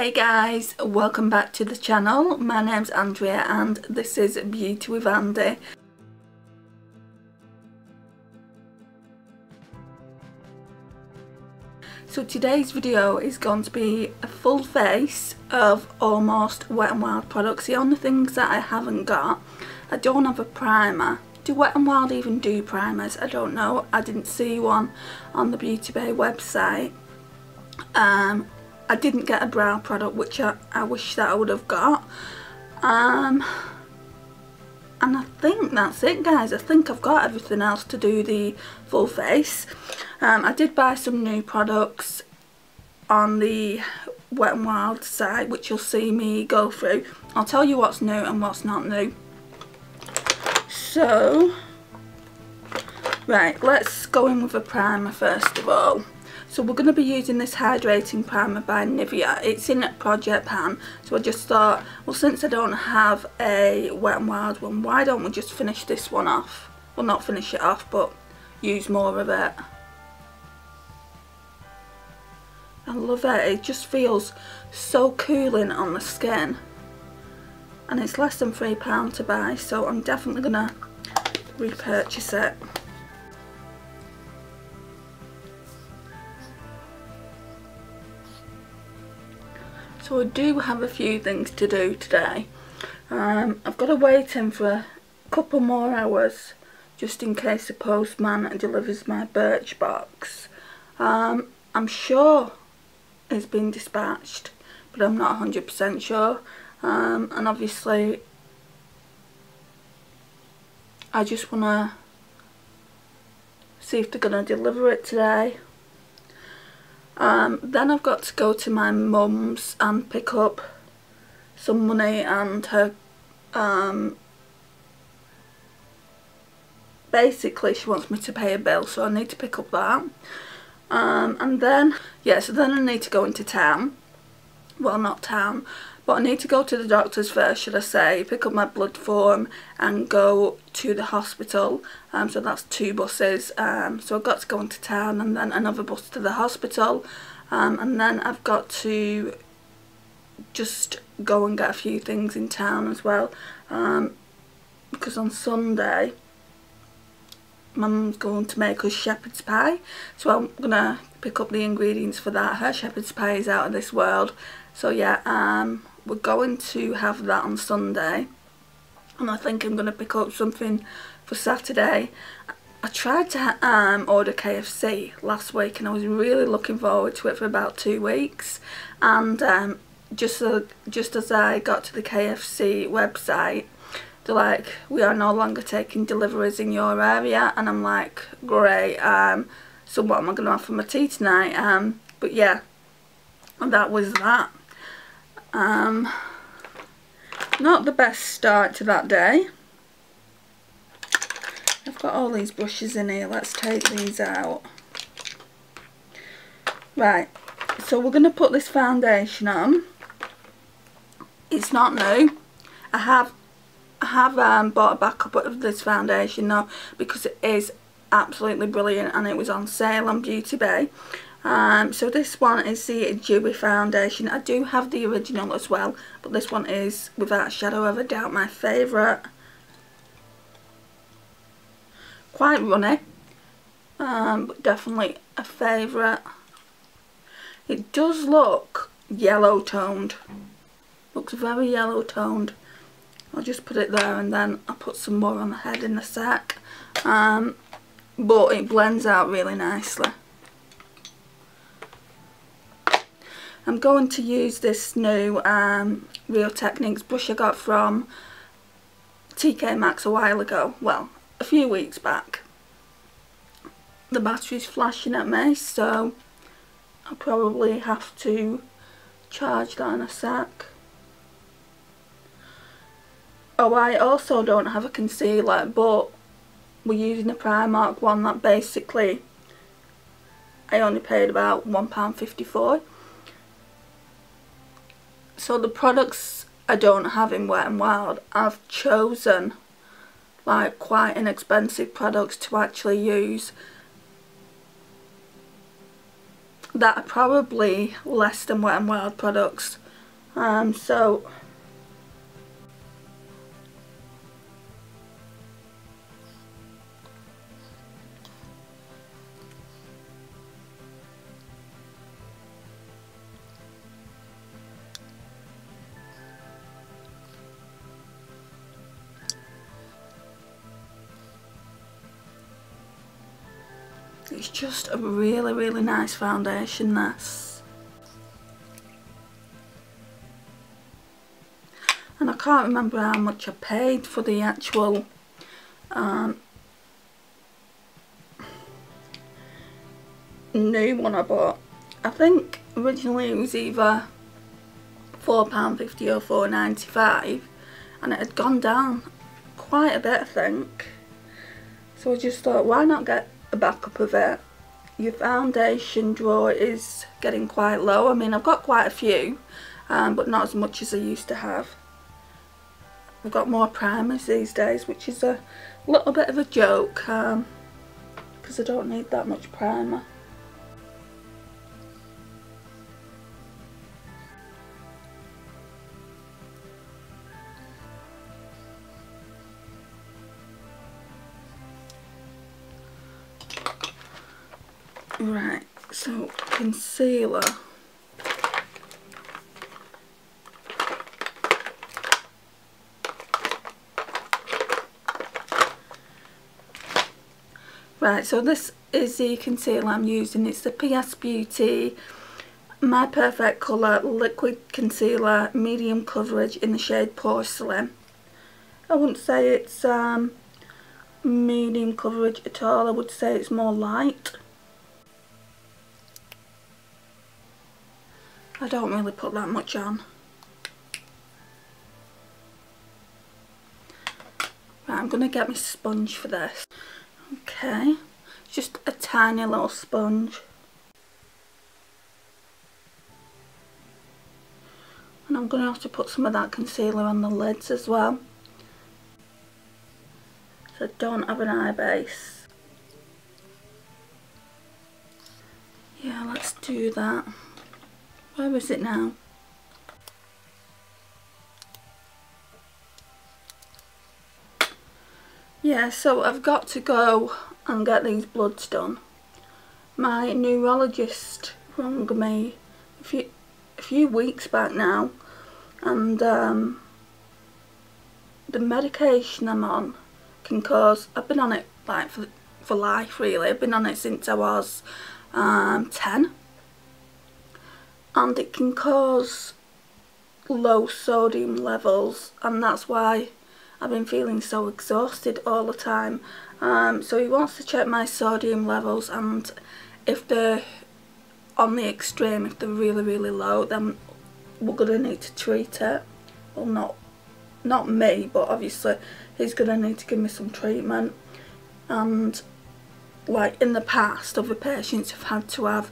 Hey guys, welcome back to the channel. My name's Andrea and this is Beauty with Andie. So today's video is going to be a full face of almost Wet n Wild products. The only things that I haven't got, I don't have a primer. Do Wet n Wild even do primers? I don't know. I didn't see one on the Beauty Bay website. Um, I didn't get a brow product which I, I wish that I would have got. Um, and I think that's it guys. I think I've got everything else to do the full face. Um, I did buy some new products on the Wet n Wild site which you'll see me go through. I'll tell you what's new and what's not new. So right let's go in with a primer first of all so we're going to be using this hydrating primer by Nivea. It's in a Project Pan. So I just thought, well since I don't have a Wet n Wild one, why don't we just finish this one off? Well not finish it off, but use more of it. I love it. It just feels so cooling on the skin. And it's less than £3 to buy, so I'm definitely going to repurchase it. So I do have a few things to do today. Um, I've got to wait in for a couple more hours just in case the postman delivers my Birchbox. Um, I'm sure it's been dispatched but I'm not 100% sure um, and obviously I just want to see if they're going to deliver it today um, then I've got to go to my mum's and pick up some money and her um, basically she wants me to pay a bill so I need to pick up that. Um, and then yeah so then I need to go into town. Well not town but I need to go to the doctor's first should I say pick up my blood form and go to the hospital. Um, so that's two buses. Um, so I've got to go into town and then another bus to the hospital. Um, and then I've got to just go and get a few things in town as well. Um, because on Sunday mum's going to make us shepherd's pie. So I'm gonna pick up the ingredients for that. Her shepherd's pie is out of this world. So yeah um we're going to have that on Sunday and I think I'm going to pick up something for Saturday. I tried to um, order KFC last week and I was really looking forward to it for about two weeks. And um, just, just as I got to the KFC website they're like we are no longer taking deliveries in your area. And I'm like great um, so what am I going to have for my tea tonight? Um, but yeah that was that um, not the best start to that day. I've got all these brushes in here. Let's take these out. Right, so we're going to put this foundation on. It's not new. I have I have um, bought a backup of this foundation now because it is absolutely brilliant and it was on sale on Beauty Bay. Um, so this one is the Dewy Foundation. I do have the original as well, but this one is, without a shadow of a doubt, my favourite. Quite runny, um, but definitely a favourite. It does look yellow toned. Looks very yellow toned. I'll just put it there and then I'll put some more on the head in a sec. Um, but it blends out really nicely. I'm going to use this new um, Real Techniques brush I got from TK Maxx a while ago, well, a few weeks back. The battery's flashing at me, so I'll probably have to charge that in a sec. Oh, I also don't have a concealer, but we're using a Primark one that basically I only paid about £1.54 so the products I don't have in Wet n Wild, I've chosen like quite inexpensive products to actually use that are probably less than Wet n Wild products. Um, so just a really, really nice foundation, this. And I can't remember how much I paid for the actual um, new one I bought. I think originally it was either £4.50 or £4.95 and it had gone down quite a bit I think. So I just thought why not get a backup of it. Your foundation drawer is getting quite low. I mean, I've got quite a few, um, but not as much as I used to have. I've got more primers these days, which is a little bit of a joke, because um, I don't need that much primer. Right, so concealer. Right, so this is the concealer I'm using. It's the PS Beauty My Perfect Colour Liquid Concealer Medium Coverage in the shade Porcelain. I wouldn't say it's um, medium coverage at all. I would say it's more light. I don't really put that much on. Right, I'm going to get my sponge for this. Okay, just a tiny little sponge. And I'm going to have to put some of that concealer on the lids as well. So don't have an eye base. Yeah, let's do that. Where is it now? Yeah, so I've got to go and get these bloods done. My neurologist rang me a few, a few weeks back now and um, the medication I'm on can cause, I've been on it like for, for life really, I've been on it since I was um, 10 and it can cause low sodium levels and that's why I've been feeling so exhausted all the time. Um, so he wants to check my sodium levels and if they're on the extreme if they're really really low then we're going to need to treat it. Well not not me but obviously he's going to need to give me some treatment. And like in the past other patients have had to have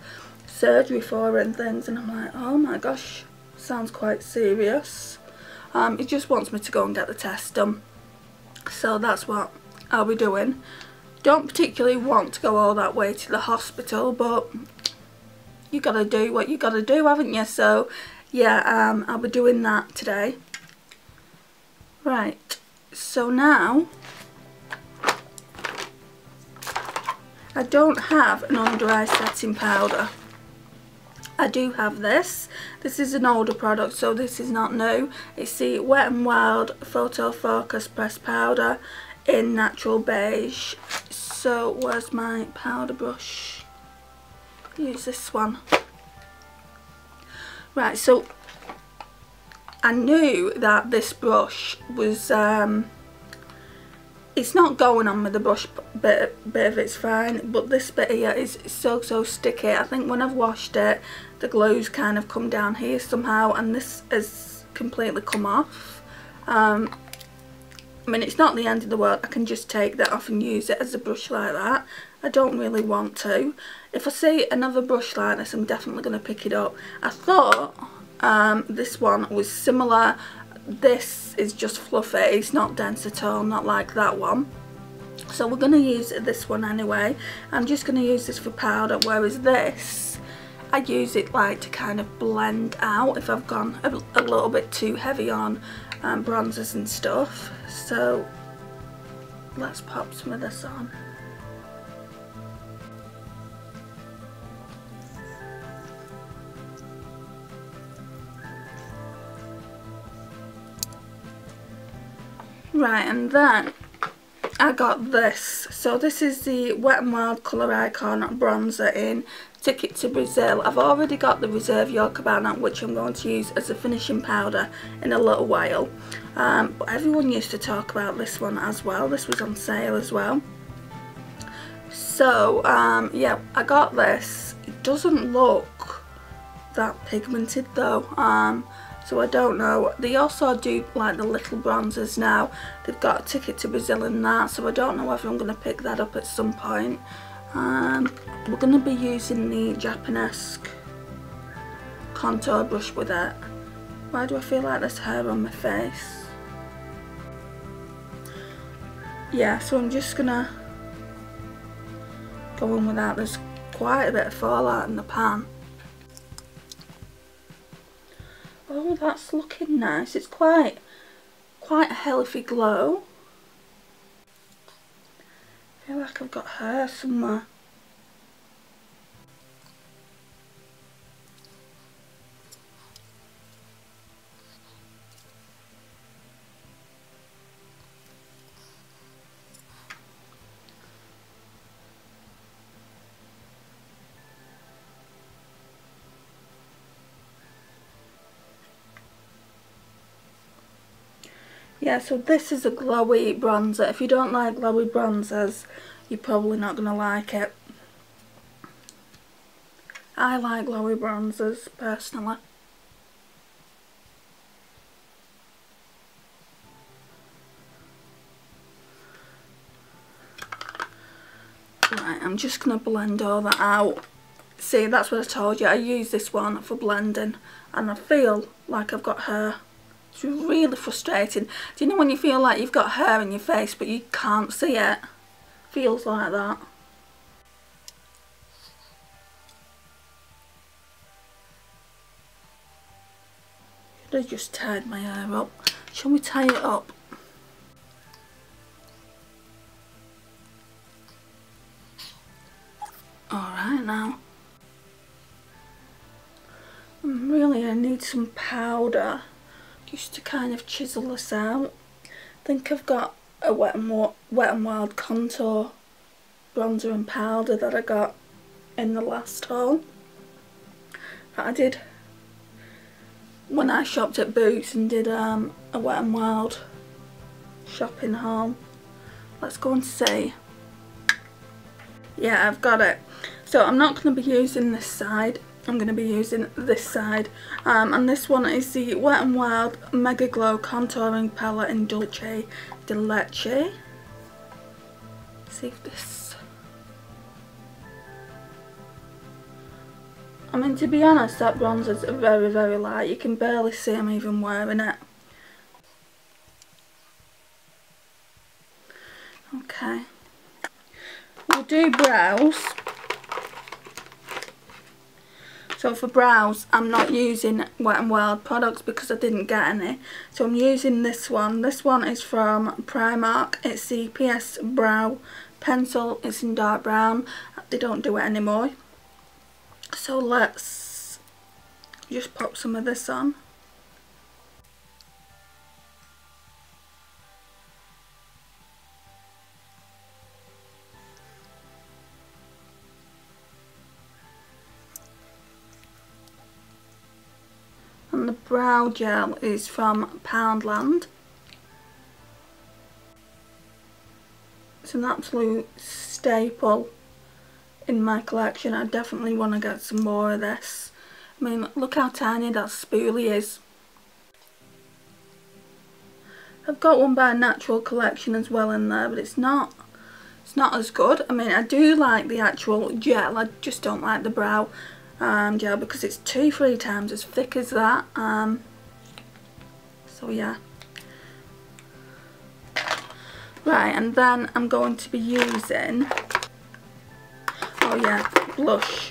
surgery for and things and I'm like oh my gosh sounds quite serious. Um, he just wants me to go and get the test done. So that's what I'll be doing. Don't particularly want to go all that way to the hospital but you gotta do what you gotta do haven't you? So yeah um, I'll be doing that today. Right so now I don't have an under eye setting powder I do have this. This is an older product, so this is not new. It's the Wet n Wild Photo Focus Pressed Powder in Natural Beige. So, where's my powder brush? Use this one. Right, so I knew that this brush was um, it's not going on with the brush bit, bit of it's fine but this bit here is so so sticky I think when I've washed it the glue's kind of come down here somehow and this has completely come off. Um, I mean it's not the end of the world. I can just take that off and use it as a brush like that. I don't really want to. If I see another brush like this I'm definitely going to pick it up. I thought um, this one was similar. This is just fluffy. It's not dense at all not like that one. So we're going to use this one anyway. I'm just going to use this for powder. Whereas this I use it like to kind of blend out if I've gone a, a little bit too heavy on um, bronzers and stuff so let's pop some of this on Right, and then I got this. So this is the Wet n Wild Colour Icon bronzer in Ticket to Brazil. I've already got the Reserve Your Cabana, which I'm going to use as a finishing powder in a little while. Um, but everyone used to talk about this one as well. This was on sale as well. So, um, yeah, I got this. It doesn't look that pigmented though. Um, so I don't know. They also do like the little bronzers now. They've got a ticket to Brazil and that, so I don't know whether I'm going to pick that up at some point. Um, we're going to be using the Japonesque contour brush with it. Why do I feel like there's hair on my face? Yeah, so I'm just going to go in with that. There's quite a bit of fallout in the pan. Oh, that's looking nice. It's quite, quite a healthy glow. I feel like I've got hair somewhere. Yeah, so this is a glowy bronzer. If you don't like glowy bronzers, you're probably not going to like it. I like glowy bronzers, personally. Right, I'm just going to blend all that out. See, that's what I told you. I use this one for blending and I feel like I've got hair. It's really frustrating. Do you know when you feel like you've got hair in your face but you can't see it? Feels like that. Should have just tied my hair up. Shall we tie it up? Alright now. Really I need some powder just to kind of chisel this out. I think I've got a Wet and, wet Wild contour bronzer and powder that I got in the last haul that I did when I shopped at Boots and did um, a Wet and Wild shopping haul. Let's go and see. Yeah, I've got it. So I'm not going to be using this side I'm going to be using this side um, and this one is the Wet n Wild Mega Glow Contouring Palette in Dulce de Leche. If this... I mean to be honest that bronzer's very very light, you can barely see I'm even wearing it. Okay. We'll do brows. So for brows, I'm not using Wet n Wild products because I didn't get any. So I'm using this one. This one is from Primark. It's the PS Brow Pencil. It's in dark brown. They don't do it anymore. So let's just pop some of this on. Brow gel is from Poundland. It's an absolute staple in my collection. I definitely want to get some more of this. I mean, look how tiny that spoolie is. I've got one by Natural Collection as well in there, but it's not it's not as good. I mean, I do like the actual gel, I just don't like the brow um, yeah because it's two, three times as thick as that. Um, so yeah. Right, and then I'm going to be using, oh yeah, blush.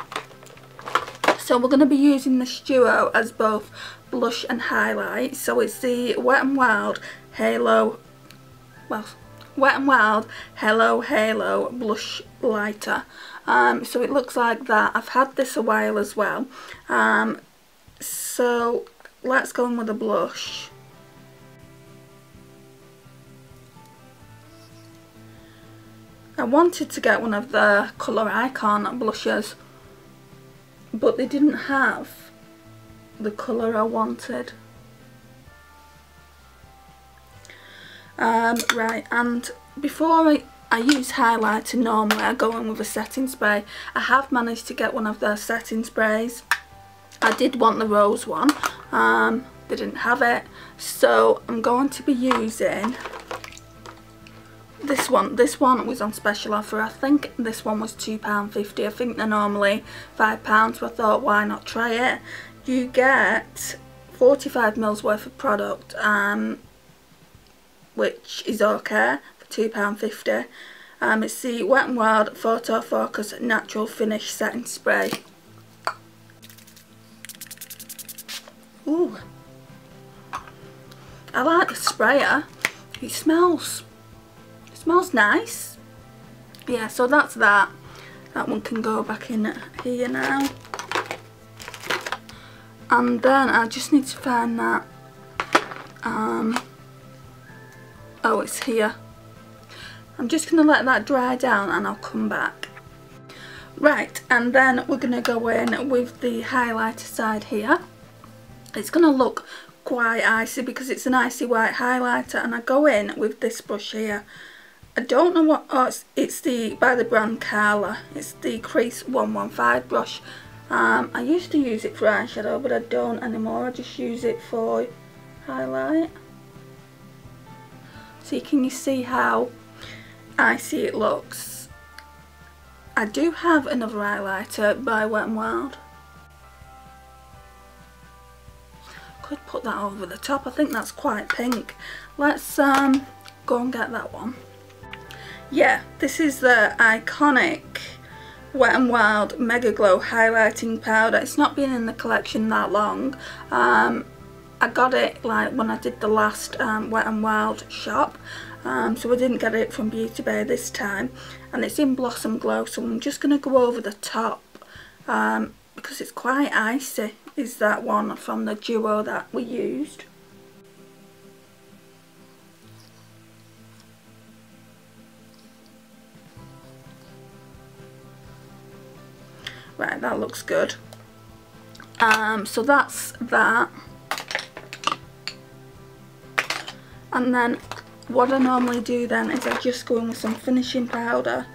So we're going to be using this duo as both blush and highlight. So it's the Wet n Wild Halo, well, Wet n Wild Hello Halo Blush Lighter. Um, so it looks like that. I've had this a while as well. Um, so let's go in with a blush. I wanted to get one of the Colour Icon blushes but they didn't have the colour I wanted. Um, right and before I, I use highlighter normally I go in with a setting spray. I have managed to get one of their setting sprays. I did want the rose one, um, they didn't have it. So I'm going to be using this one. This one was on special offer. I think this one was £2.50 i think they're normally £5 so i thought why not try it? You get 45 mils worth of product um, which is okay for £2.50 um, it's the Wet n Wild Photo Focus Natural Finish Setting Spray Ooh I like the sprayer it smells Smells nice. Yeah, so that's that. That one can go back in here now. And then I just need to find that. Um, oh, it's here. I'm just going to let that dry down and I'll come back. Right, and then we're going to go in with the highlighter side here. It's going to look quite icy because it's an icy white highlighter and I go in with this brush here I don't know what, oh, it's, it's the, by the brand Carla, it's the Crease 115 brush. Um, I used to use it for eyeshadow, but I don't anymore, I just use it for highlight. See, can you see how icy it looks? I do have another highlighter by Wet n Wild. Could put that over the top, I think that's quite pink. Let's um, go and get that one yeah, this is the iconic Wet n Wild Mega Glow Highlighting Powder. It's not been in the collection that long. Um, I got it like when I did the last um, Wet n Wild shop. Um, so I didn't get it from Beauty Bay this time. And it's in Blossom Glow, so I'm just going to go over the top. Um, because it's quite icy, is that one from the duo that we used. Right, that looks good. Um, so that's that. And then what I normally do then is I just go in with some finishing powder.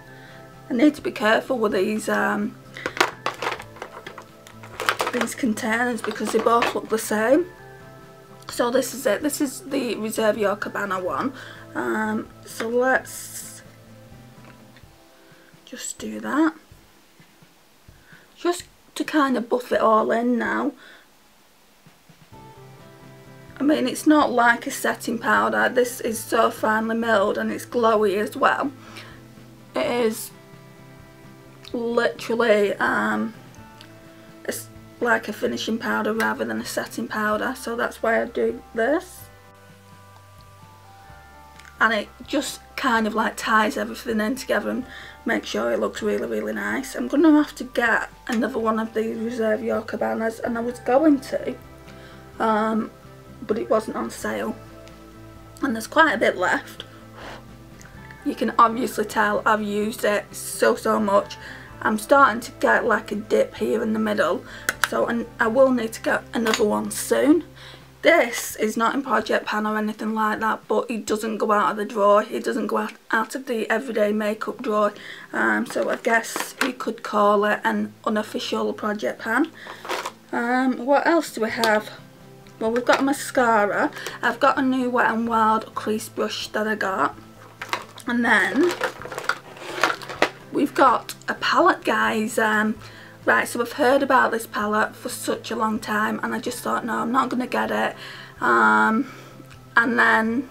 I need to be careful with these um, these containers because they both look the same. So this is it. This is the Reserve Your Cabana one. Um, so let's just do that just to kind of buff it all in now. Mean it's not like a setting powder, this is so finely milled and it's glowy as well. It is literally um, it's like a finishing powder rather than a setting powder so that's why I do this. And it just kind of like ties everything in together and make sure it looks really really nice. I'm going to have to get another one of these Reserve Your Cabanas and I was going to um, but it wasn't on sale and there's quite a bit left. You can obviously tell I've used it so so much. I'm starting to get like a dip here in the middle so and I will need to get another one soon this is not in Project Pan or anything like that, but it doesn't go out of the drawer. It doesn't go out, out of the everyday makeup drawer. Um, so I guess you could call it an unofficial Project Pan. Um, what else do we have? Well, we've got mascara. I've got a new Wet n Wild crease brush that I got. And then we've got a palette, guys. Um, Right, so I've heard about this palette for such a long time and I just thought, no, I'm not going to get it. Um, and then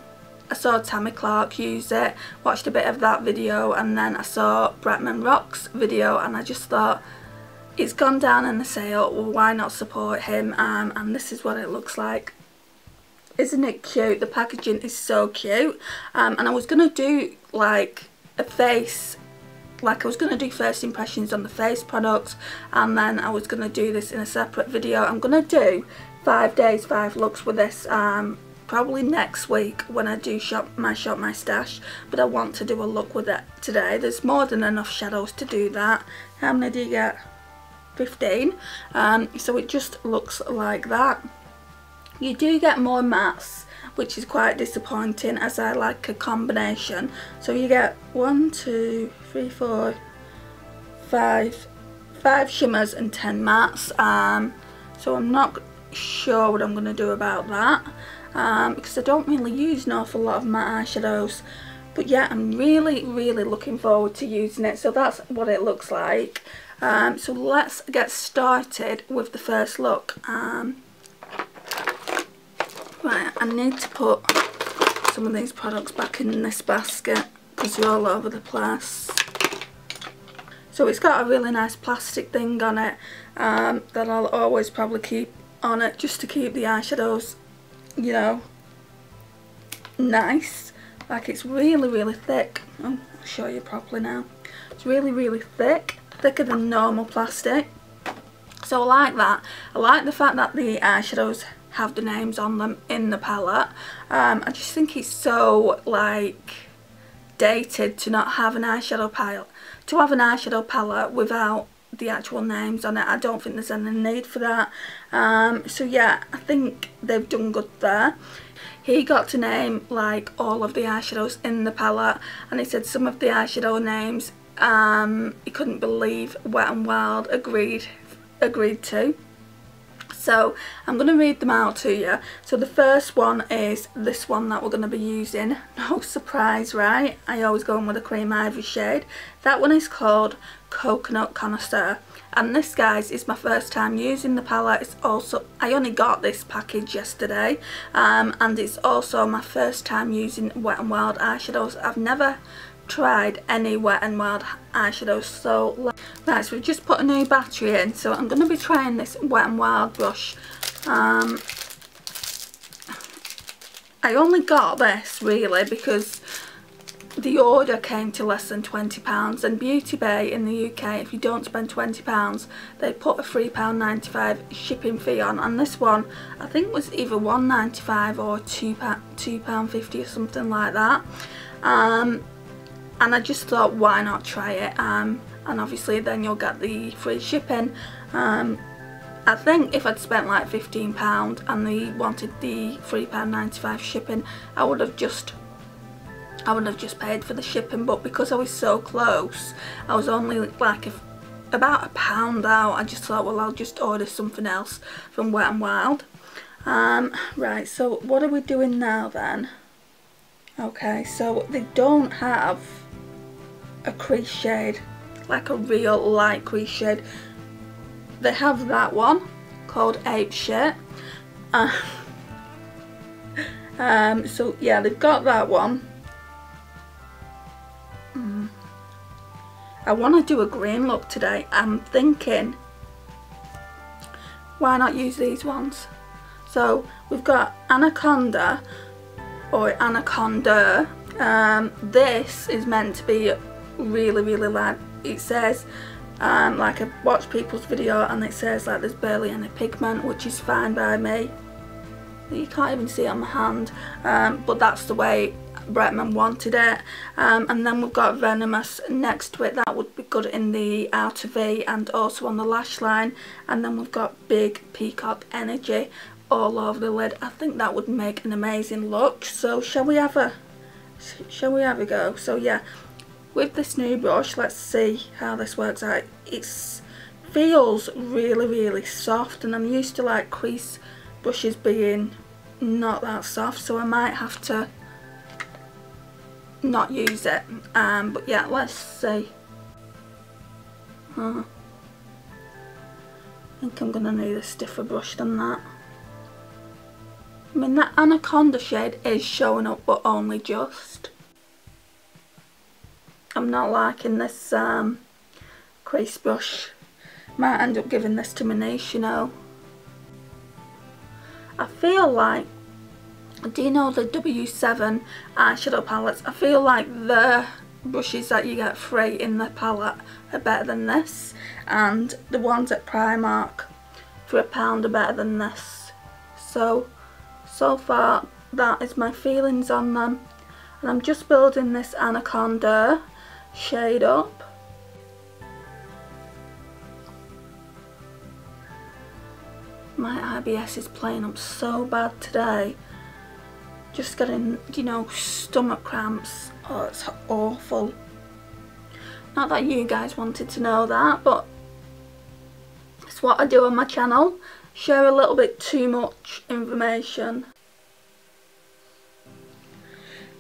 I saw Tammy Clark use it, watched a bit of that video and then I saw Bretman Rock's video and I just thought, it's gone down in the sale, well, why not support him? Um, and this is what it looks like. Isn't it cute? The packaging is so cute. Um, and I was going to do like a face like I was going to do first impressions on the face products and then I was going to do this in a separate video. I'm going to do five days, five looks with this um, probably next week when I do shop my shop my stash but I want to do a look with it today. There's more than enough shadows to do that. How many do you get? 15 um, so it just looks like that. You do get more mattes which is quite disappointing as I like a combination. So you get one, two, three, four, five, five shimmers and 10 mattes. Um, so I'm not sure what I'm going to do about that um, because I don't really use an awful lot of matte eyeshadows. But yeah, I'm really, really looking forward to using it. So that's what it looks like. Um, so let's get started with the first look. Um, Right, I need to put some of these products back in this basket because they're all over the place. So it's got a really nice plastic thing on it um, that I'll always probably keep on it just to keep the eyeshadows, you know, nice. Like it's really, really thick. Oh, I'll show you properly now. It's really, really thick, thicker than normal plastic. So I like that. I like the fact that the eyeshadows have the names on them in the palette. Um, I just think it's so like dated to not have an eyeshadow palette, to have an eyeshadow palette without the actual names on it. I don't think there's any need for that. Um, so yeah, I think they've done good there. He got to name like all of the eyeshadows in the palette and he said some of the eyeshadow names um, he couldn't believe Wet n Wild agreed agreed to. So I'm going to read them out to you. So the first one is this one that we're going to be using. No surprise, right? I always go in with a cream ivory shade. That one is called Coconut Connoisseur. And this, guys, is my first time using the palette. It's also, I only got this package yesterday. Um, and it's also my first time using Wet n Wild eyeshadows. I've never tried any Wet n Wild eyeshadows so right so we've just put a new battery in so I'm going to be trying this Wet n Wild brush. Um, I only got this really because the order came to less than £20 and Beauty Bay in the UK if you don't spend £20 they put a £3.95 shipping fee on and this one I think was either £1.95 or £2.50 or something like that. Um, and I just thought why not try it? Um, and obviously then you'll get the free shipping. Um, I think if I'd spent like £15 and they wanted the £3.95 shipping I would have just I would have just paid for the shipping. But because I was so close I was only like a, about a pound out I just thought well I'll just order something else from Wet n Wild. Um, right so what are we doing now then? Okay so they don't have a crease shade like a real light crease shade they have that one called Ape Shit. Uh, um, so yeah they've got that one. Mm. I want to do a green look today. I'm thinking why not use these ones? So we've got Anaconda or Anaconda. Um, this is meant to be really really light it says um, like I watched people's video and it says like there's barely any pigment which is fine by me. You can't even see it on my hand. Um, but that's the way Bretman wanted it. Um, and then we've got Venomous next to it. That would be good in the outer V and also on the lash line. And then we've got Big Peacock Energy all over the lid. I think that would make an amazing look. So shall we have a shall we have a go? So yeah with this new brush let's see how this works out. It feels really really soft and I'm used to like crease brushes being not that soft so I might have to not use it. Um, but yeah let's see. Huh. I think I'm gonna need a stiffer brush than that. I mean that anaconda shade is showing up but only just I'm not liking this um, crease brush might end up giving this to my niece, you know. I feel like, do you know the W7 eyeshadow palettes? I feel like the brushes that you get free in the palette are better than this. And the ones at Primark for a pound are better than this. So, so far that is my feelings on them. And I'm just building this Anaconda shade up. My IBS is playing up so bad today. Just getting, you know, stomach cramps. Oh, it's awful. Not that you guys wanted to know that, but it's what I do on my channel. Share a little bit too much information.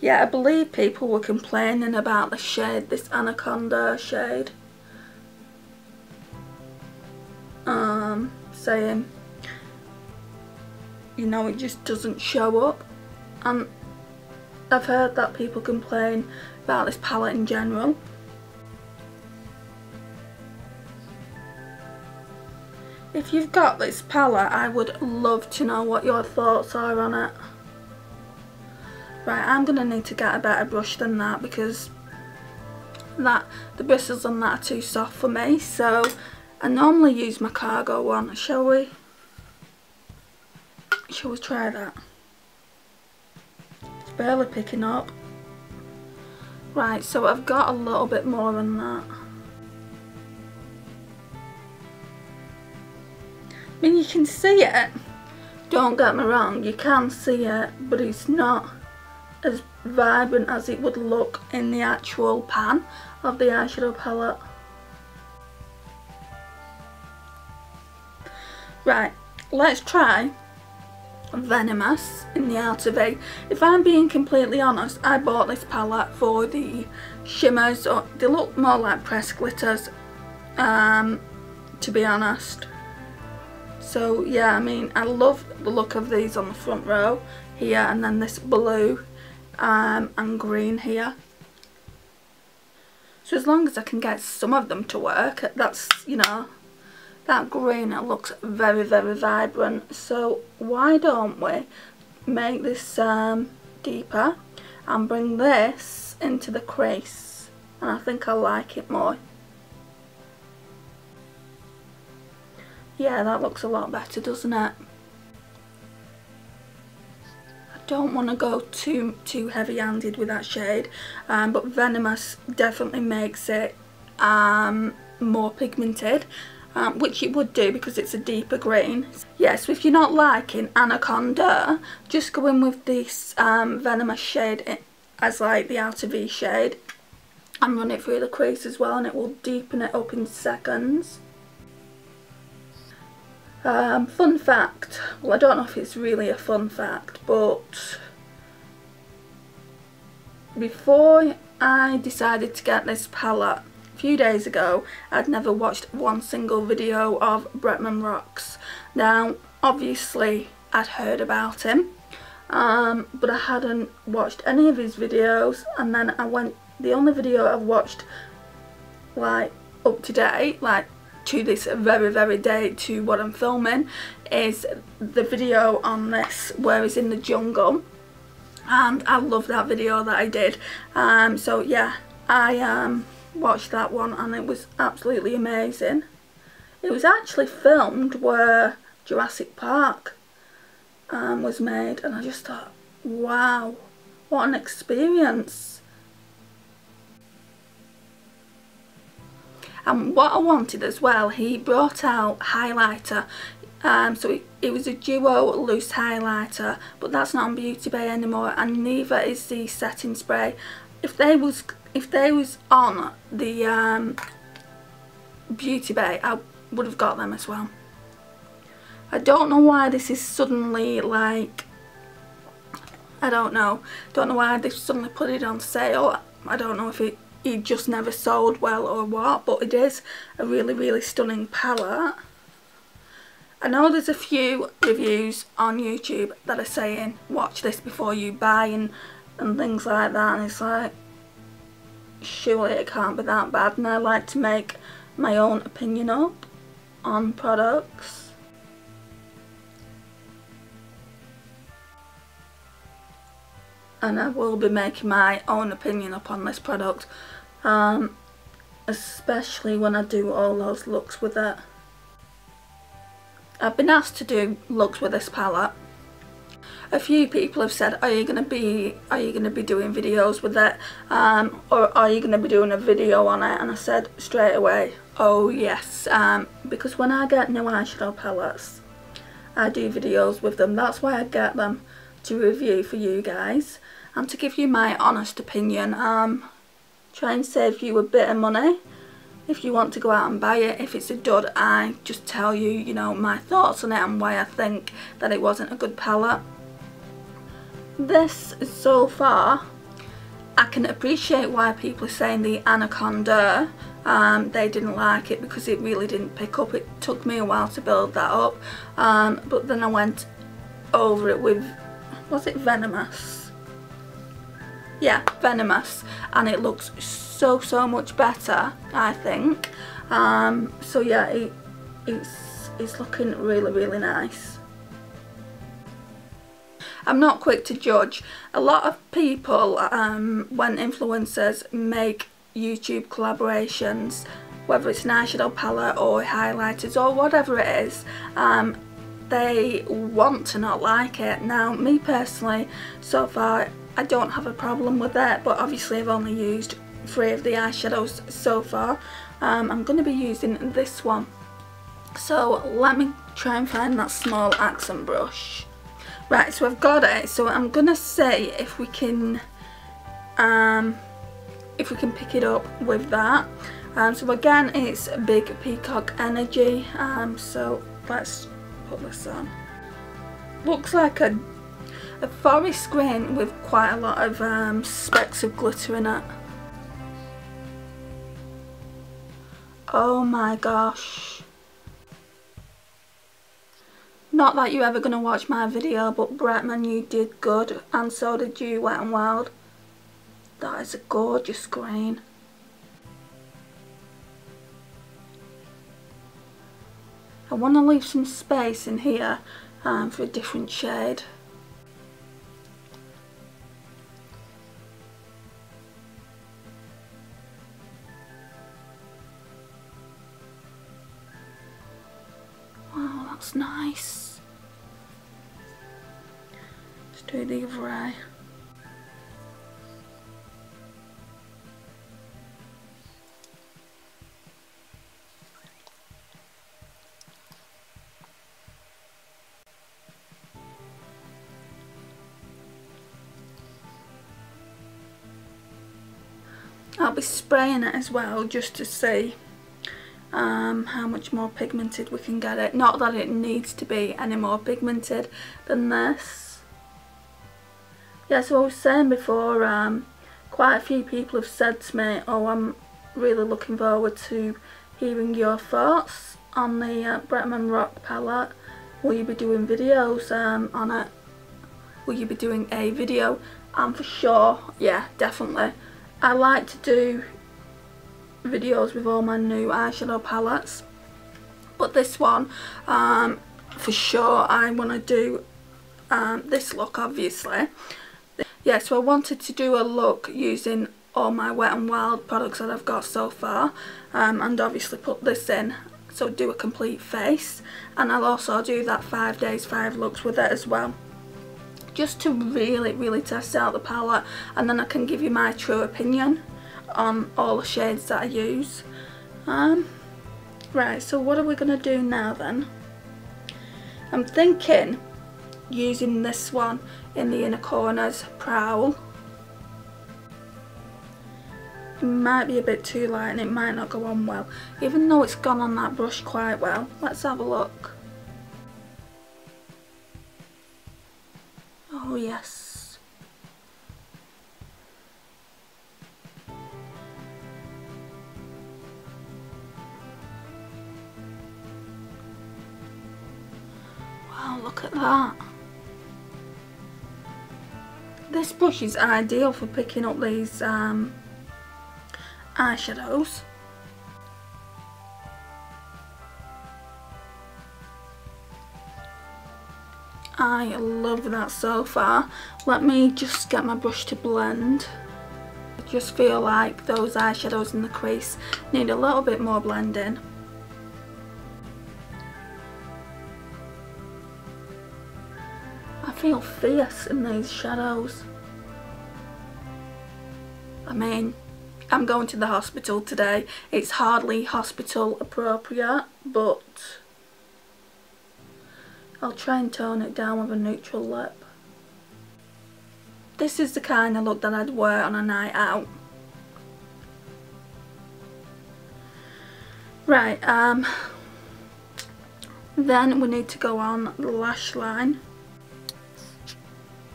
Yeah, I believe people were complaining about the shade, this Anaconda shade. Um, saying you know it just doesn't show up. And I've heard that people complain about this palette in general. If you've got this palette I would love to know what your thoughts are on it right I'm gonna need to get a better brush than that because that the bristles on that are too soft for me so I normally use my cargo one shall we Shall we try that? It's barely picking up. Right, so I've got a little bit more than that. I mean, you can see it. Don't get me wrong, you can see it, but it's not as vibrant as it would look in the actual pan of the eyeshadow palette. Right, let's try venomous in the outer V. If I'm being completely honest, I bought this palette for the shimmers. Or they look more like pressed glitters, um, to be honest. So yeah, I mean, I love the look of these on the front row here and then this blue um, and green here. So as long as I can get some of them to work, that's, you know, that green looks very very vibrant. So why don't we make this um, deeper and bring this into the crease? And I think I like it more. Yeah that looks a lot better doesn't it don't want to go too too heavy handed with that shade um, but Venomous definitely makes it um, more pigmented um, which it would do because it's a deeper green. Yes, if you're not liking Anaconda, just go in with this um, Venomous shade as like the outer V shade and run it through the crease as well and it will deepen it up in seconds. Um, fun fact, well I don't know if it's really a fun fact but before I decided to get this palette a few days ago I'd never watched one single video of Bretman Rocks. Now obviously I'd heard about him um, but I hadn't watched any of his videos and then I went, the only video I've watched like up to date, like to this very very day to what I'm filming is the video on this where he's in the jungle and I love that video that I did um, so yeah I um, watched that one and it was absolutely amazing. It was actually filmed where Jurassic Park um, was made and I just thought, wow, what an experience. And what I wanted as well, he brought out highlighter. Um, so it, it was a duo loose highlighter, but that's not on Beauty Bay anymore, and neither is the setting spray. If they was if they was on the um, Beauty Bay, I would have got them as well. I don't know why this is suddenly like, I don't know, don't know why they suddenly put it on sale. I don't know if it, it just never sold well or what, but it is a really, really stunning palette. I know there's a few reviews on YouTube that are saying watch this before you buy and, and things like that and it's like surely it can't be that bad and I like to make my own opinion up. on products. And I will be making my own opinion upon this product. Um, especially when I do all those looks with it. I've been asked to do looks with this palette. A few people have said, are you gonna be, are you gonna be doing videos with it, um, or are you gonna be doing a video on it? And I said straight away, oh yes, um, because when I get new eyeshadow palettes, I do videos with them. That's why I get them to review for you guys and to give you my honest opinion. Um, try and save you a bit of money if you want to go out and buy it. If it's a dud, I just tell you, you know, my thoughts on it and why I think that it wasn't a good palette. This, so far, I can appreciate why people are saying the Anaconda, um, they didn't like it because it really didn't pick up. It took me a while to build that up, um, but then I went over it with, was it Venomous? Yeah, Venomous, and it looks so, so much better, I think. Um, so yeah, it, it's, it's looking really, really nice. I'm not quick to judge. A lot of people, um, when influencers make YouTube collaborations, whether it's an eyeshadow palette or highlighters or whatever it is, um, they want to not like it. Now, me personally, so far, I don't have a problem with that but obviously I've only used three of the eyeshadows so far. Um, I'm going to be using this one. So let me try and find that small accent brush. Right, so I've got it. So I'm gonna say if we can, um, if we can pick it up with that. Um, so again, it's Big Peacock Energy. Um, so let's put this on. Looks like a, a forest green with quite a lot of um, specks of glitter in it. Oh my gosh. Not that you're ever going to watch my video, but Bretman, you did good, and so did you, Wet n Wild. That is a gorgeous green. I want to leave some space in here um, for a different shade. I'll be spraying it as well just to see um, how much more pigmented we can get it. Not that it needs to be any more pigmented than this yeah, so I was saying before, um, quite a few people have said to me, oh, I'm really looking forward to hearing your thoughts on the uh, Bretman Rock palette. Will you be doing videos um, on it? Will you be doing a video? And for sure, yeah, definitely. I like to do videos with all my new eyeshadow palettes. But this one, um, for sure, I want to do um, this look, obviously yeah so I wanted to do a look using all my Wet n Wild products that I've got so far um, and obviously put this in so do a complete face. And I'll also do that five days five looks with it as well. Just to really really test out the palette and then I can give you my true opinion on all the shades that I use. Um, right so what are we going to do now then? I'm thinking using this one in the inner corners, Prowl. It might be a bit too light and it might not go on well, even though it's gone on that brush quite well. Let's have a look. Oh yes. Wow, look at that. This brush is ideal for picking up these um, eyeshadows. I love that so far. Let me just get my brush to blend. I just feel like those eyeshadows in the crease need a little bit more blending. Feel fierce in these shadows. I mean, I'm going to the hospital today. It's hardly hospital appropriate, but I'll try and tone it down with a neutral lip. This is the kind of look that I'd wear on a night out. Right, um, then we need to go on the lash line.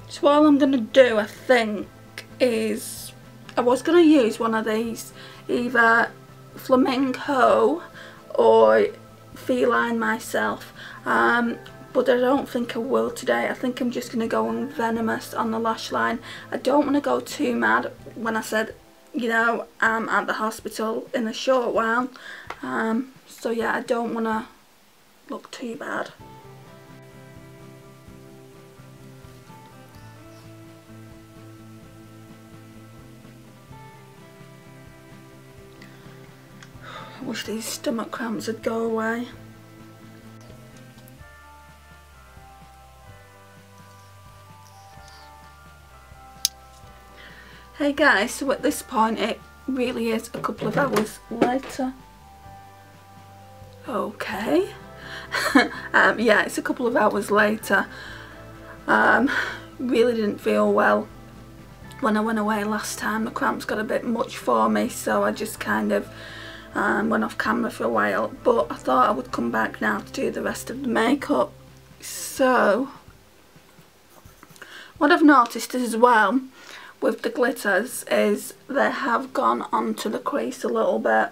So all I'm going to do, I think, is I was going to use one of these, either Flamingo or Feline myself. Um, but I don't think I will today. I think I'm just going to go on Venomous on the lash line. I don't want to go too mad when I said, you know, I'm at the hospital in a short while. Um, so yeah, I don't want to look too bad. I wish these stomach cramps would go away. Hey guys, so at this point it really is a couple of hours later. Okay. um, yeah, it's a couple of hours later. Um, really didn't feel well when I went away last time. The cramps got a bit much for me, so I just kind of um, went off camera for a while. But I thought I would come back now to do the rest of the makeup. So, what I've noticed as well with the glitters is they have gone onto the crease a little bit.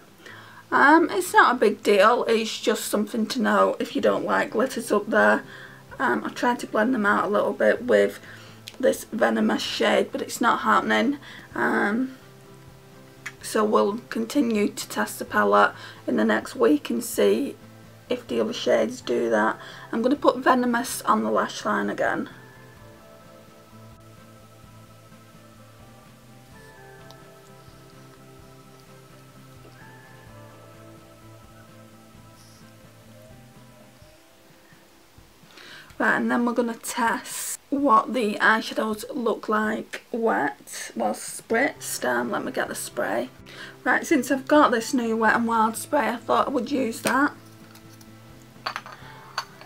Um, it's not a big deal, it's just something to know if you don't like glitters up there. Um, I tried to blend them out a little bit with this venomous shade but it's not happening. Um, so we'll continue to test the palette in the next week and see if the other shades do that. I'm going to put Venomous on the lash line again. Right, and then we're going to test what the eyeshadows look like wet, well spritzed. Um, let me get the spray. Right, since I've got this new Wet and Wild spray, I thought I would use that.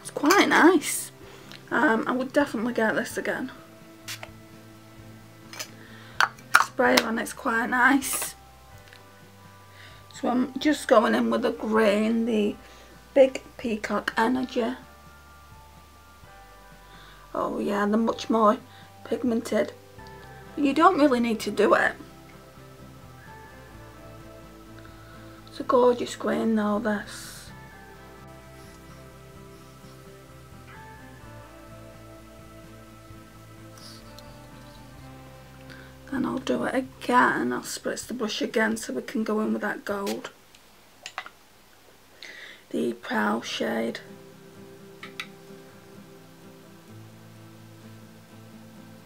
It's quite nice. Um, I would definitely get this again. Spray on it's quite nice. So I'm just going in with the green, the Big Peacock Energy. Oh yeah, they're much more pigmented. You don't really need to do it. It's a gorgeous green though, this. Then I'll do it again, I'll spritz the brush again so we can go in with that gold. The Prowl shade.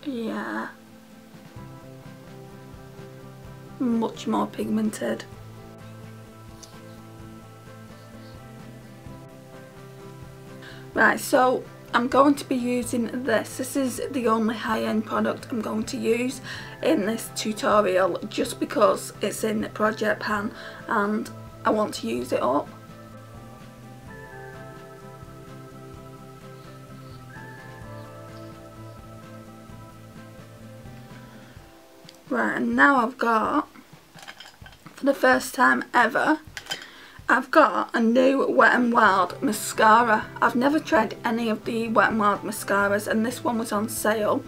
Yeah. Much more pigmented. Right, so I'm going to be using this. This is the only high-end product I'm going to use in this tutorial just because it's in Project Pan and I want to use it up. Right, and now I've got, for the first time ever, I've got a new Wet n Wild mascara. I've never tried any of the Wet n Wild mascaras and this one was on sale.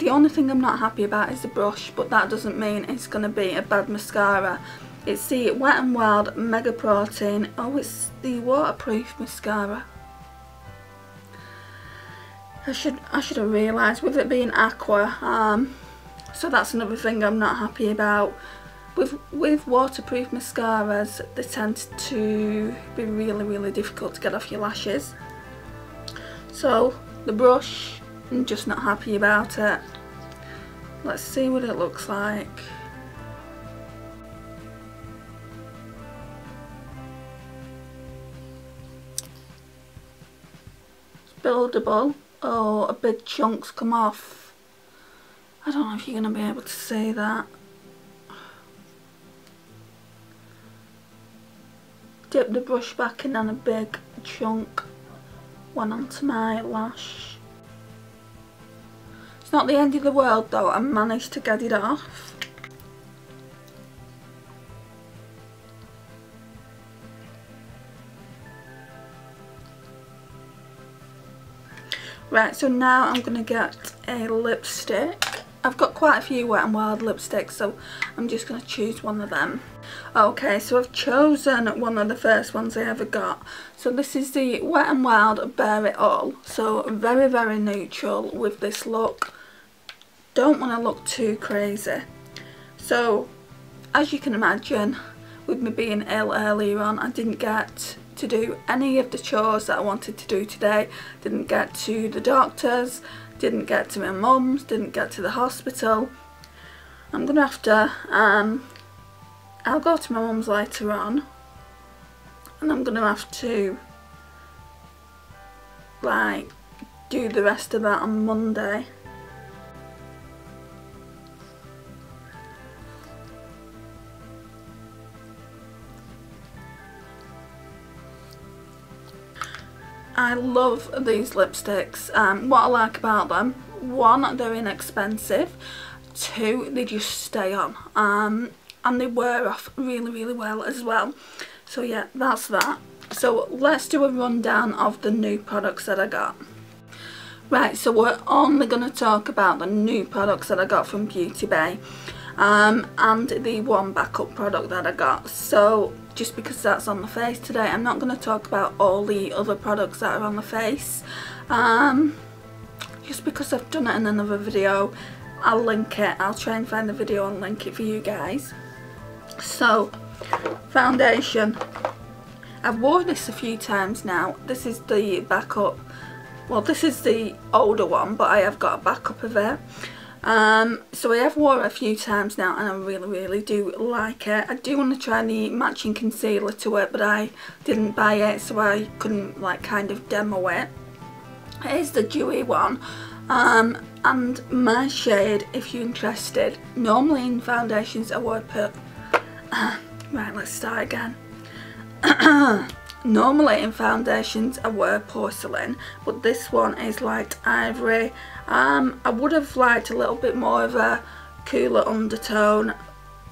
The only thing I'm not happy about is the brush, but that doesn't mean it's going to be a bad mascara. It's the Wet n Wild Mega Protein. Oh, it's the waterproof mascara. I should I should have realised with it being aqua. Um, so that's another thing I'm not happy about. With, with waterproof mascaras, they tend to be really, really difficult to get off your lashes. So the brush. I'm just not happy about it. Let's see what it looks like. buildable. Oh, a big chunks come off. I don't know if you're going to be able to see that. Dip the brush back in and a big chunk went onto my lash. It's not the end of the world though, I managed to get it off. Right, so now I'm going to get a lipstick. I've got quite a few Wet n Wild lipsticks, so I'm just going to choose one of them. Okay, so I've chosen one of the first ones I ever got. So this is the Wet n Wild Bare It All. So very, very neutral with this look. Don't want to look too crazy. So, as you can imagine, with me being ill earlier on, I didn't get to do any of the chores that I wanted to do today. Didn't get to the doctors, didn't get to my mum's, didn't get to the hospital. I'm going to have to, um, I'll go to my mum's later on and I'm going to have to like do the rest of that on Monday. I love these lipsticks. Um, what I like about them, one, they're inexpensive. Two, they just stay on. Um, and they wear off really, really well as well. So yeah, that's that. So let's do a rundown of the new products that I got. Right, so we're only going to talk about the new products that I got from Beauty Bay um, and the one backup product that I got. So just because that's on the face today, I'm not going to talk about all the other products that are on the face. Um, just because I've done it in another video, I'll link it. I'll try and find the video and link it for you guys. So, foundation. I've worn this a few times now. This is the backup. Well, this is the older one, but I have got a backup of it. Um, so I have worn it a few times now and I really really do like it. I do want to try the matching concealer to it but I didn't buy it so I couldn't like kind of demo it. It is the dewy one um, and my shade if you're interested. Normally in foundations I would put... right let's start again. Normally in foundations I wear porcelain but this one is light ivory. Um, I would have liked a little bit more of a cooler undertone.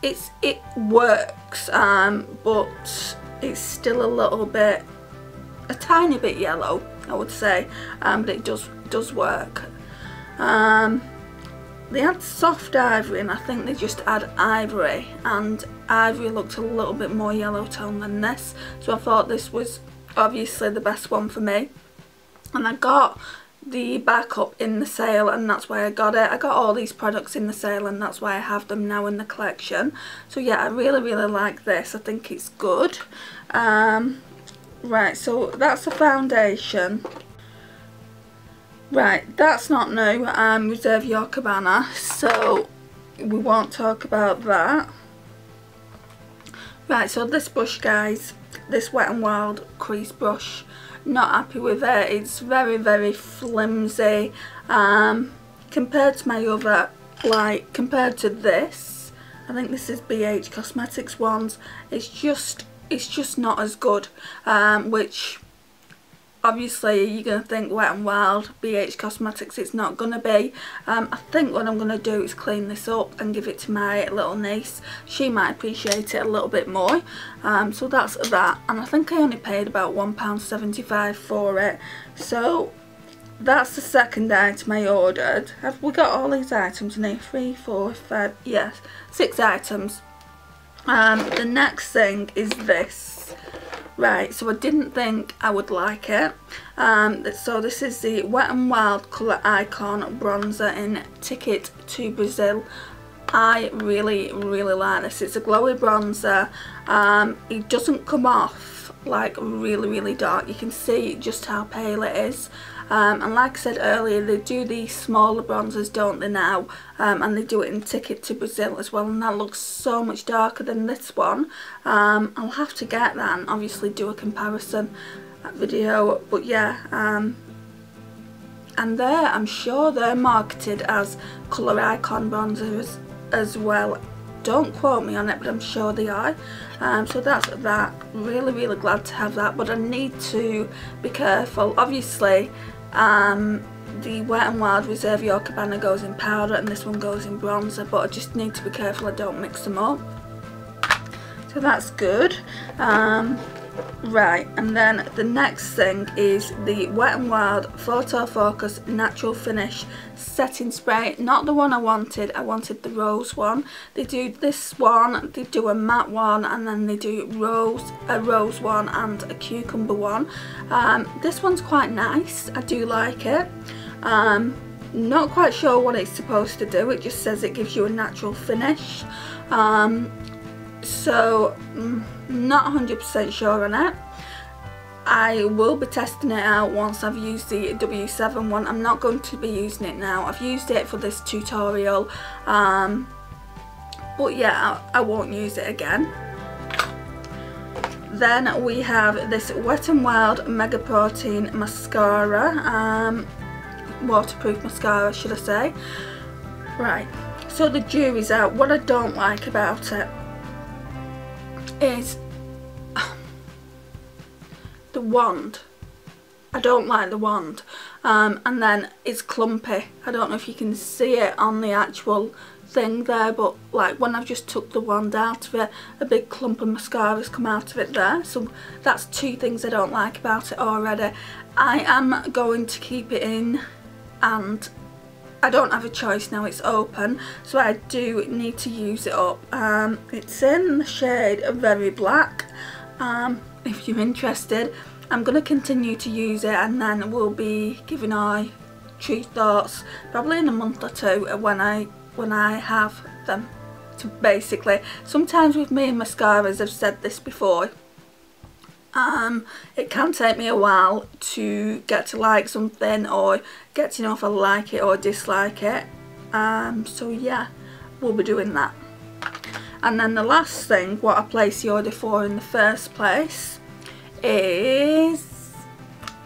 It's It works um, but it's still a little bit, a tiny bit yellow I would say um, but it does, does work. Um, they had soft ivory and I think they just add ivory and ivory looked a little bit more yellow tone than this so I thought this was obviously the best one for me and I got the backup in the sale and that's why I got it. I got all these products in the sale and that's why I have them now in the collection. So yeah, I really, really like this. I think it's good. Um, right, so that's the foundation. Right, that's not new. Um, Reserve Your Cabana, so we won't talk about that. Right, so this brush, guys, this Wet n Wild crease brush, not happy with it. It's very, very flimsy. Um, compared to my other, like, compared to this, I think this is BH Cosmetics ones, it's just, it's just not as good, um, which obviously you're going to think Wet n Wild, BH Cosmetics, it's not going to be. Um, I think what I'm going to do is clean this up and give it to my little niece. She might appreciate it a little bit more. Um, so that's that. And I think I only paid about £1.75 for it. So that's the second item I ordered. Have we got all these items in here? Three, four, five, yes, six items. Um, the next thing is this. Right, so I didn't think I would like it. Um, so this is the Wet n Wild Colour Icon Bronzer in Ticket to Brazil. I really, really like this. It's a glowy bronzer. Um, it doesn't come off like really, really dark. You can see just how pale it is. Um, and like I said earlier they do these smaller bronzers don't they now? Um, and they do it in Ticket to Brazil as well and that looks so much darker than this one. Um, I'll have to get that and obviously do a comparison video but yeah um, and there I'm sure they're marketed as colour icon bronzers as well. Don't quote me on it but I'm sure they are. Um, so that's that. Really really glad to have that but I need to be careful. Obviously um, the Wet n Wild Reserve Your Cabana goes in powder and this one goes in bronzer but I just need to be careful I don't mix them up. So that's good. Um, Right, and then the next thing is the Wet n Wild Photo Focus Natural Finish Setting Spray. Not the one I wanted, I wanted the rose one. They do this one, they do a matte one, and then they do rose, a rose one and a cucumber one. Um, this one's quite nice, I do like it. Um, not quite sure what it's supposed to do, it just says it gives you a natural finish. Um, so mm, not 100% sure on it. I will be testing it out once I've used the W7 one. I'm not going to be using it now. I've used it for this tutorial um, but yeah I, I won't use it again. Then we have this Wet n Wild Mega Protein Mascara um, waterproof mascara should I say? Right so the jury's out. What I don't like about it is the wand. I don't like the wand. Um, and then it's clumpy. I don't know if you can see it on the actual thing there but like when I've just took the wand out of it a big clump of mascara has come out of it there so that's two things I don't like about it already I am going to keep it in and I don't have a choice now it's open so I do need to use it up. Um, it's in the shade very black. Um, if you're interested I'm going to continue to use it and then we'll be giving our true thoughts probably in a month or two when I when I have them. To basically sometimes with me and mascaras I've said this before um, it can take me a while to get to like something or get to know if I like it or dislike it. Um, so yeah, we'll be doing that. And then the last thing, what I placed the order for in the first place, is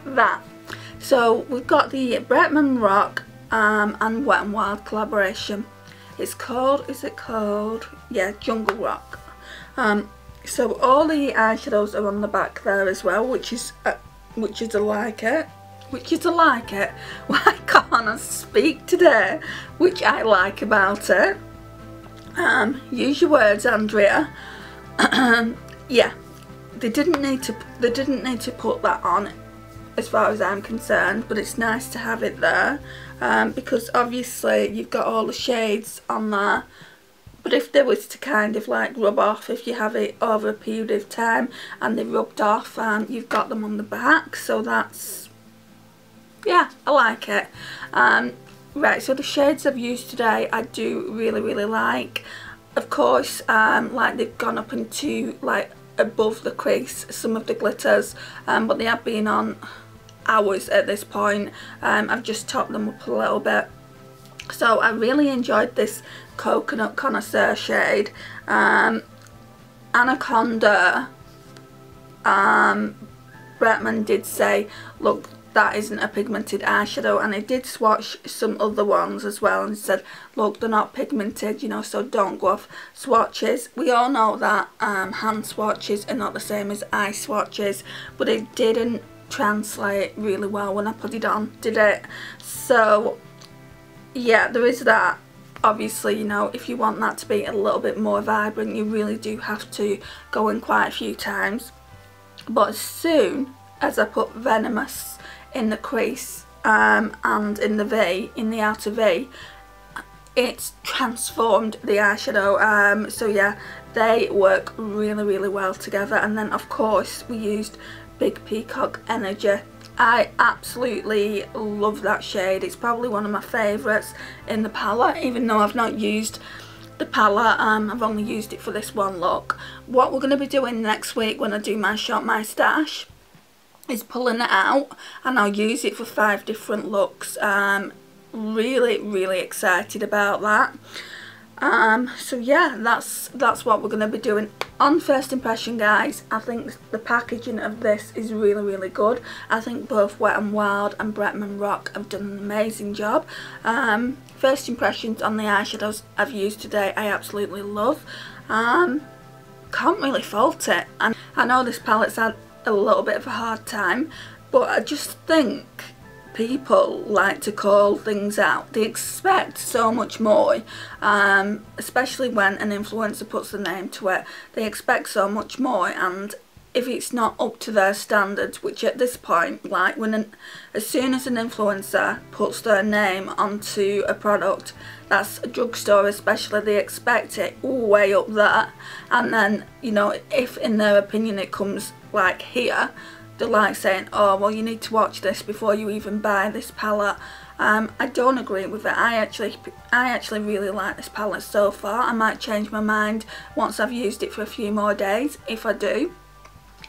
that. So we've got the Bretman Rock um, and Wet n Wild collaboration. It's called, is it called? Yeah, Jungle Rock. Um, so all the eyeshadows are on the back there as well, which is uh, which is a like it. Which is a like it. Why can't I speak today? Which I like about it. Um, use your words, Andrea. yeah, they didn't need to. They didn't need to put that on, as far as I'm concerned. But it's nice to have it there um, because obviously you've got all the shades on there but if they was to kind of like rub off if you have it over a period of time and they rubbed off and you've got them on the back so that's yeah I like it. Um, right so the shades I've used today I do really really like. Of course um, like they've gone up into like above the crease some of the glitters um, but they have been on hours at this point. Um, I've just topped them up a little bit so I really enjoyed this coconut connoisseur shade um, anaconda. Um, Bretman did say look that isn't a pigmented eyeshadow and I did swatch some other ones as well and said look they're not pigmented you know so don't go off swatches. We all know that um, hand swatches are not the same as eye swatches but it didn't translate really well when I put it on did it? So yeah there is that. Obviously you know if you want that to be a little bit more vibrant you really do have to go in quite a few times. But as soon as I put Venomous in the crease um, and in the V, in the outer V it's transformed the eyeshadow. Um, so yeah they work really really well together. And then of course we used Big Peacock Energy I absolutely love that shade. It's probably one of my favourites in the palette, even though I've not used the palette. Um, I've only used it for this one look. What we're going to be doing next week when I do my shop, my stash, is pulling it out and I'll use it for five different looks. Um, really, really excited about that. Um, so yeah, that's that's what we're going to be doing on first impression guys. I think the packaging of this is really really good. I think both Wet n Wild and Bretman Rock have done an amazing job. Um, first impressions on the eyeshadows I've used today I absolutely love. Um, can't really fault it. And I know this palette's had a little bit of a hard time but I just think people like to call things out. They expect so much more, um, especially when an influencer puts the name to it. They expect so much more and if it's not up to their standards, which at this point, like when an, as soon as an influencer puts their name onto a product, that's a drugstore especially, they expect it all way up there. And then, you know, if in their opinion it comes like here, they're like saying, oh, well, you need to watch this before you even buy this palette. Um, I don't agree with it. I actually, I actually really like this palette so far. I might change my mind once I've used it for a few more days. If I do,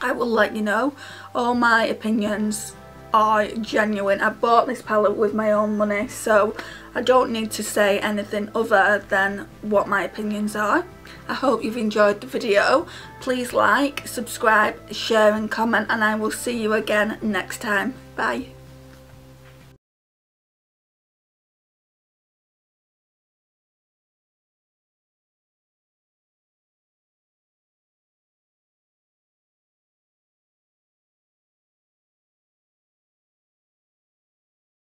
I will let you know. All my opinions are genuine. I bought this palette with my own money, so I don't need to say anything other than what my opinions are. I hope you've enjoyed the video. Please like, subscribe, share and comment and I will see you again next time. Bye.